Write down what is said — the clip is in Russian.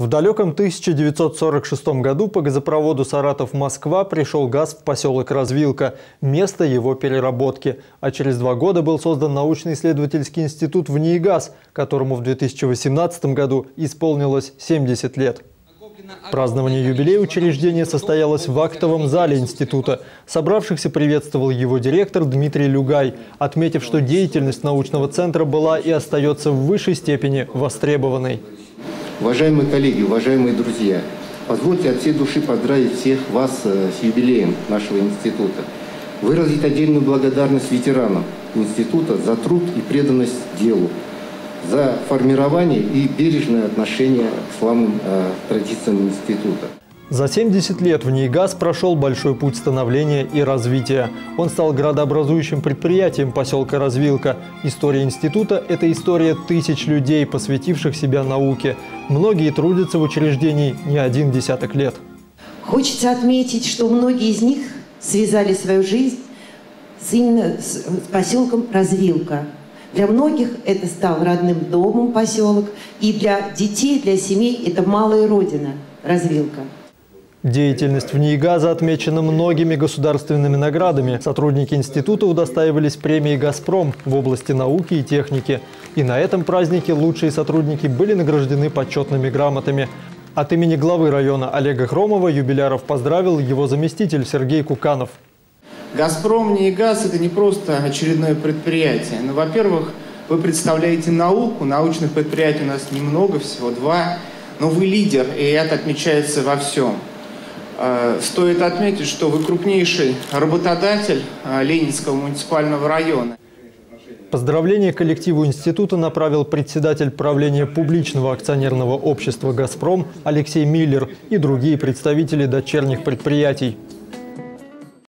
В далеком 1946 году по газопроводу Саратов-Москва пришел газ в поселок Развилка, место его переработки. А через два года был создан научно-исследовательский институт в НИИГАЗ, которому в 2018 году исполнилось 70 лет. Празднование юбилея учреждения состоялось в актовом зале института. Собравшихся приветствовал его директор Дмитрий Люгай, отметив, что деятельность научного центра была и остается в высшей степени востребованной. Уважаемые коллеги, уважаемые друзья, позвольте от всей души поздравить всех вас э, с юбилеем нашего института. Выразить отдельную благодарность ветеранам института за труд и преданность делу, за формирование и бережное отношение к славным э, традициям института. За 70 лет в НИИГАЗ прошел большой путь становления и развития. Он стал градообразующим предприятием поселка Развилка. История института – это история тысяч людей, посвятивших себя науке. Многие трудятся в учреждении не один десяток лет. Хочется отметить, что многие из них связали свою жизнь с именно с поселком Развилка. Для многих это стал родным домом поселок, и для детей, для семей это малая родина – Развилка. Деятельность в НИИ «Газа» отмечена многими государственными наградами. Сотрудники института удостаивались премии «Газпром» в области науки и техники. И на этом празднике лучшие сотрудники были награждены почетными грамотами. От имени главы района Олега Хромова юбиляров поздравил его заместитель Сергей Куканов. «Газпром» НИИ «Газ» – это не просто очередное предприятие. Ну, во-первых, вы представляете науку, научных предприятий у нас немного, всего два, но вы лидер, и это отмечается во всем – стоит отметить, что вы крупнейший работодатель э, Ленинского муниципального района. Поздравление коллективу института направил председатель правления публичного акционерного общества «Газпром» Алексей Миллер и другие представители дочерних предприятий.